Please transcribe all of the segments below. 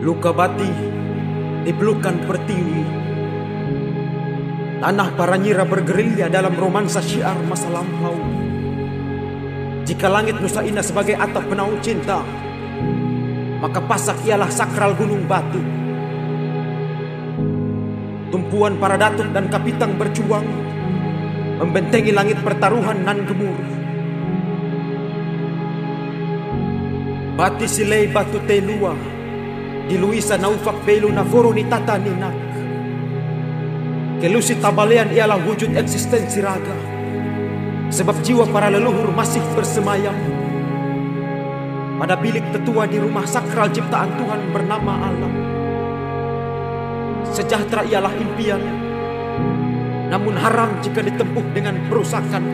Luka bati di pelukan pertiwi. Tanah Paranyira bergerilya dalam romansa syiar masa lampau. Jika langit Nusa Indah sebagai atap penaung cinta Maka pasak ialah sakral gunung batu. Tumpuan para datuk dan kapitang berjuang Membentengi langit pertaruhan nan gemuruh Bati silei batu telua di Luisa naufak belu naforo ni tata ninak. Kelusi tabalean ialah wujud eksistensi raga. Sebab jiwa para leluhur masih bersemayam. Pada bilik tetua di rumah sakral ciptaan Tuhan bernama alam. Sejahtera ialah impian. Namun haram jika ditempuh dengan perusakan.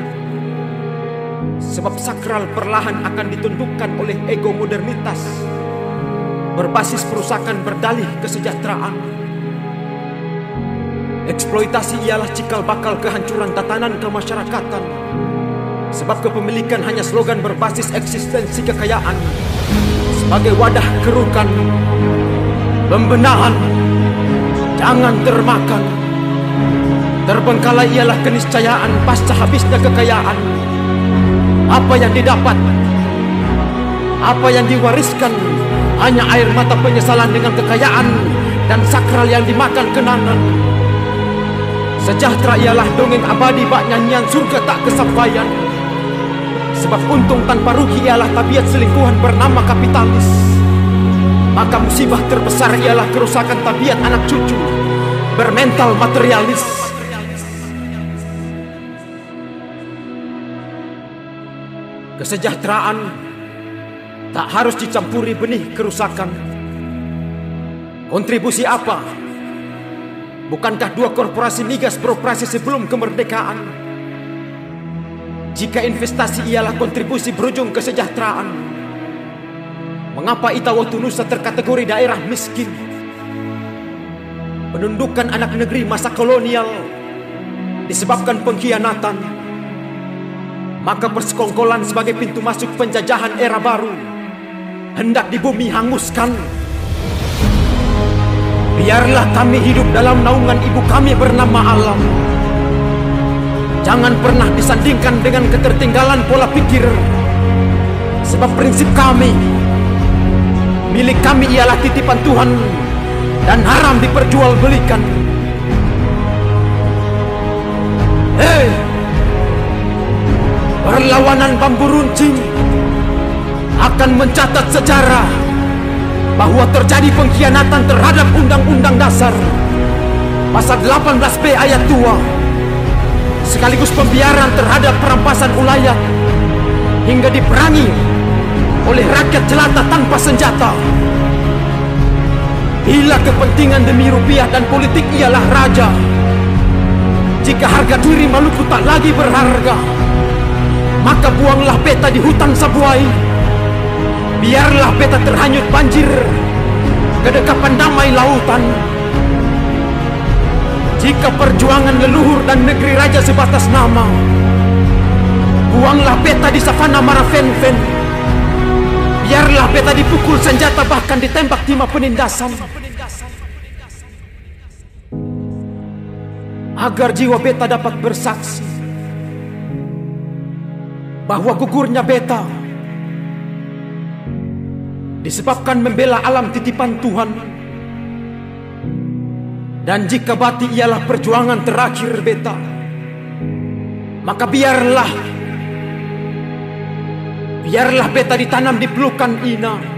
Sebab sakral perlahan akan ditundukkan oleh ego modernitas berbasis perusakan berdalih kesejahteraan. Eksploitasi ialah cikal bakal kehancuran tatanan kemasyarakatan. Sebab kepemilikan hanya slogan berbasis eksistensi kekayaan sebagai wadah kerukan, pembenahan, jangan termakan. Terbengkalai ialah keniscayaan pasca habisnya kekayaan. Apa yang didapat, apa yang diwariskan hanya air mata penyesalan dengan kekayaan dan sakral yang dimakan kenangan. Sejahtera ialah dongeng abadi bak nyanyian surga tak kesampaian. Sebab untung tanpa rugi ialah tabiat selingkuhan bernama kapitalis. Maka musibah terbesar ialah kerusakan tabiat anak cucu bermental materialis. Kesejahteraan tak harus dicampuri benih kerusakan. Kontribusi apa? Bukankah dua korporasi migas beroperasi sebelum kemerdekaan? Jika investasi ialah kontribusi berujung kesejahteraan, mengapa Itawotu Nusa terkategori daerah miskin? Penundukan anak negeri masa kolonial disebabkan pengkhianatan, maka persekongkolan sebagai pintu masuk penjajahan era baru hendak di bumi hanguskan. Biarlah kami hidup dalam naungan ibu kami bernama alam. Jangan pernah disandingkan dengan ketertinggalan pola pikir. Sebab prinsip kami, milik kami ialah titipan Tuhan dan haram diperjualbelikan. Hei, perlawanan bambu runcing akan mencatat sejarah bahwa terjadi pengkhianatan terhadap Undang-Undang Dasar pasal 18B ayat 2 sekaligus pembiaran terhadap perampasan ulayat hingga diperangi oleh rakyat jelata tanpa senjata. Bila kepentingan demi rupiah dan politik ialah raja, jika harga diri Maluku tak lagi berharga, maka buanglah peta di hutan Sabuai Biarlah beta terhanyut banjir Kedekapan damai lautan. Jika perjuangan leluhur dan negeri raja sebatas nama Buanglah beta di savana Marafen-fen Biarlah beta dipukul senjata bahkan ditembak timah penindasan. Agar jiwa beta dapat bersaksi Bahwa gugurnya beta disebabkan membela alam titipan Tuhan. Dan jika bati ialah perjuangan terakhir beta, maka biarlah biarlah beta ditanam di pelukan ina